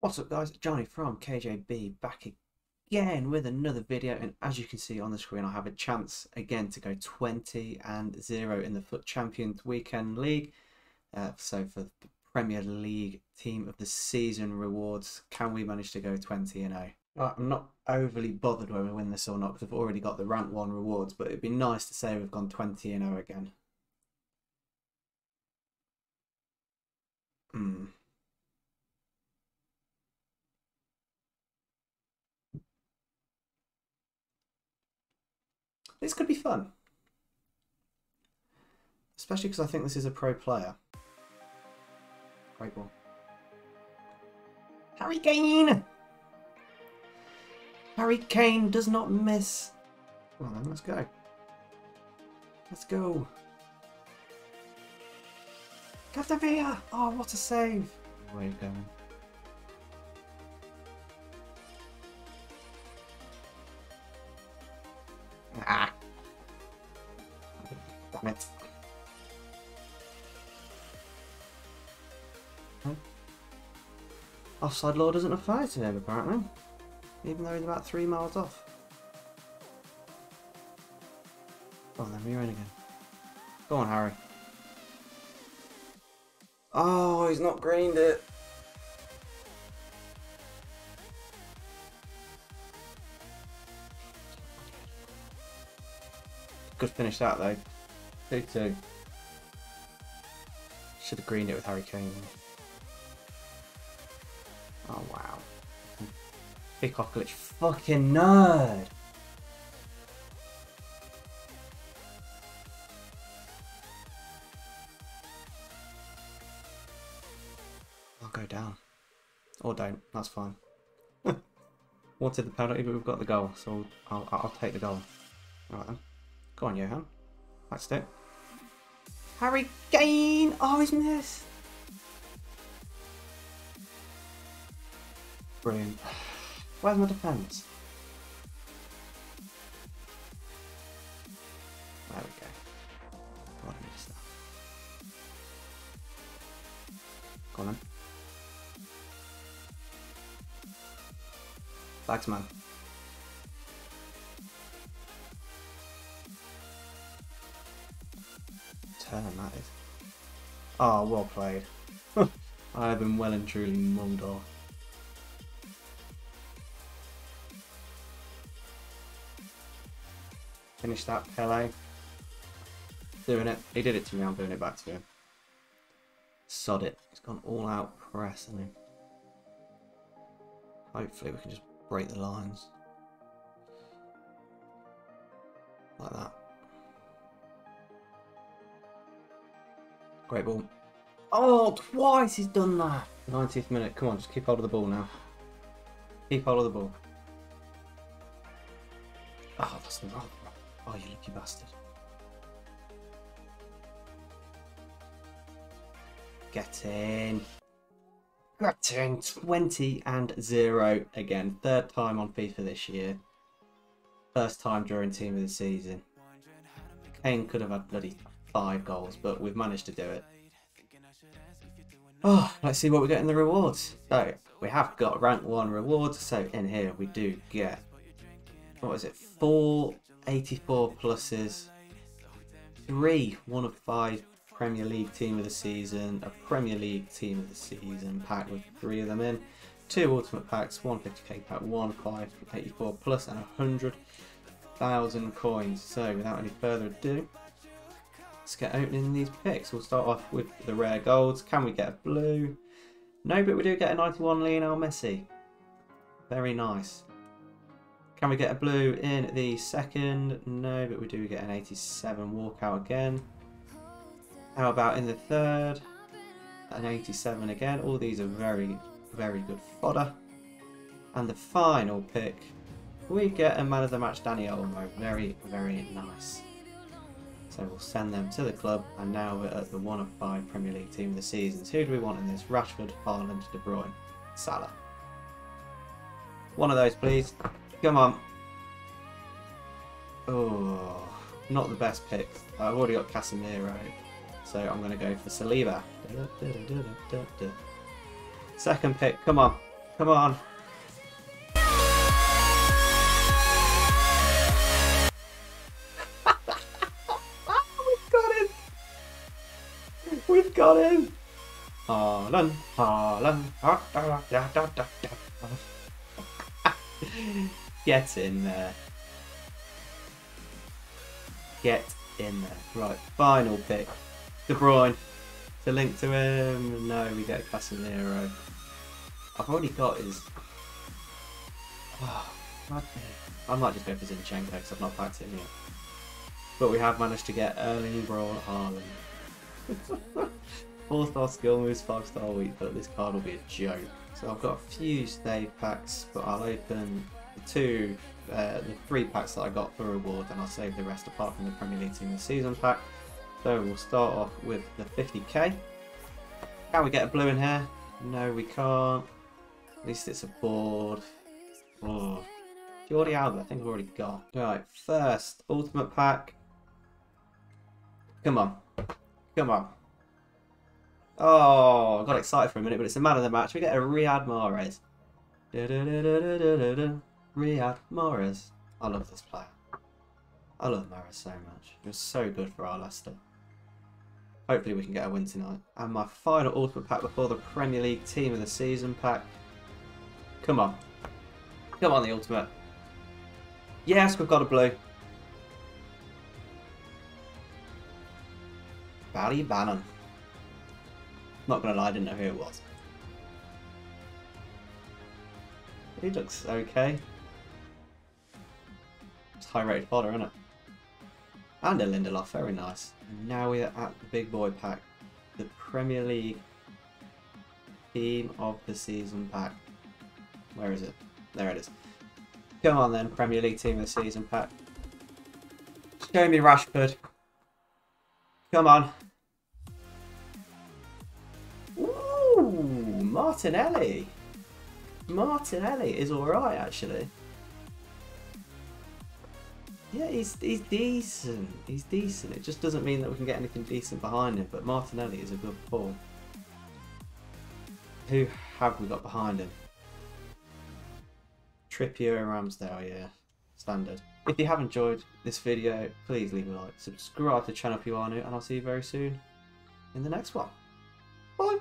What's up guys, Johnny from KJB back again with another video and as you can see on the screen I have a chance again to go 20 and 0 in the FUT Champions Weekend League. Uh, so for the Premier League Team of the Season rewards, can we manage to go 20 and 0? I'm not overly bothered whether we win this or not because I've already got the rank 1 rewards but it'd be nice to say we've gone 20 and 0 again. Hmm. This could be fun. Especially because I think this is a pro player. Great ball. Harry Kane! Harry Kane does not miss. Well then, let's go. Let's go. Captavia! Oh, what a save! Where are you going? It. Offside law doesn't apply to him apparently, even though he's about three miles off. Go on then, we're in again. Go on, Harry. Oh, he's not greened it. Good finish that though. 2 2. Should have greened it with Harry Kane. Oh wow. Glitch fucking nerd! I'll go down. Or don't, that's fine. Wanted the penalty, but we've got the goal, so I'll, I'll take the goal. Alright then. Go on, Johan. That's it. Harry Kane! Oh, he's missed! Brilliant. Where's my defence? There we go. God, I missed that. Go on then. Thanks, man. That is. Oh, well played. I have been well and truly mugged off. Finish that, Pele. Doing it. He did it to me, I'm doing it back to him. Sod it. He's gone all out press, and Hopefully we can just break the lines. Like that. Great ball. Oh, twice he's done that. 90th minute. Come on, just keep hold of the ball now. Keep hold of the ball. Oh, that's not. Oh, you lucky bastard. Get in. Get in. 20 and 0 again. Third time on FIFA this year. First time during team of the season. Kane could have had bloody five goals, but we've managed to do it. Oh, let's see what we get in the rewards. So, we have got rank 1 rewards, so in here we do get, what is it, 4 84 pluses, 3 1 of 5 Premier League Team of the Season, a Premier League Team of the Season pack with 3 of them in, 2 Ultimate Packs, 1 50k pack, 1 5 84 plus, and 100,000 coins. So, without any further ado, Let's get opening these picks. We'll start off with the rare golds. Can we get a blue? No, but we do get a 91 Lionel Messi. Very nice. Can we get a blue in the second? No, but we do get an 87 walkout again. How about in the third? An 87 again. All these are very, very good fodder. And the final pick, we get a man of the match Dani Olmo. Very, very nice. So we'll send them to the club, and now we're at the one of five Premier League team of the seasons. Who do we want in this? Rashford, Haaland, De Bruyne, Salah. One of those, please. Come on. Oh, not the best pick. I've already got Casemiro, so I'm going to go for Saliba. Second pick, come on. Come on. Got him. Haaland, Haaland. Ah, da, da, da, da, da. Get in there. Get in there. Right, final pick. De Bruyne. To link to him. No, we get Casemiro. I've already got his. Oh, I might just go for Zinchenko because I've not packed him yet. But we have managed to get Erling Braut Haaland. Four star skill moves, five star weak, but this card will be a joke. So I've got a few stay packs, but I'll open the two, uh, the three packs that I got for reward, and I'll save the rest apart from the Premier League Team of the Season pack. So we'll start off with the 50k. Can we get a blue in here? No, we can't. At least it's a board. Oh. Jordi Alba, I think I've already got. Right, first, ultimate pack. Come on. Come on. Oh, I got excited for a minute, but it's a man of the match. We get a Riyad Mahrez. Riyad Mahrez. I love this player. I love Mahrez so much. He was so good for our Leicester. Hopefully we can get a win tonight. And my final ultimate pack before the Premier League Team of the Season pack. Come on. Come on, the ultimate. Yes, we've got a blue. Barry Bannan. Not gonna lie, I didn't know who it was. He looks okay. It's high rated fodder, isn't it? And a Lindelof, very nice. And now we're at the big boy pack. The Premier League Team of the Season pack. Where is it? There it is. Come on then, Premier League Team of the Season pack. Show me Rashford. Come on. Martinelli. Martinelli is alright actually. Yeah, he's he's decent. He's decent. It just doesn't mean that we can get anything decent behind him, but Martinelli is a good pull. Who have we got behind him? Trippier and Ramsdale, yeah. Standard. If you have enjoyed this video, please leave a like, subscribe to the channel if you are new, and I'll see you very soon in the next one. Bye!